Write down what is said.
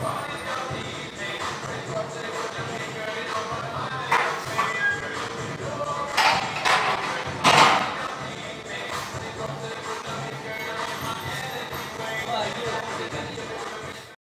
Yeah.